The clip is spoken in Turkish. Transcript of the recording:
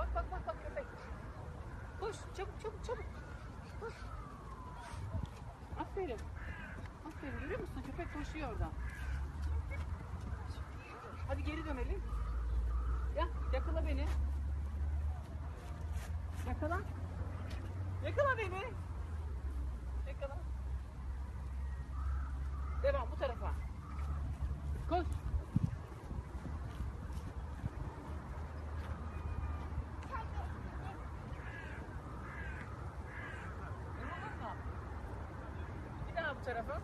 Bak bak bak bak köpek. Koş çabuk çabuk çabuk. Koş. Aferin. Aferin görüyor musun? Köpek koşuyor orada. Hadi geri dönelim. Ya yakala beni. Yakala. Yakala beni. Yakala. Devam bu tarafa. Bu tarafa.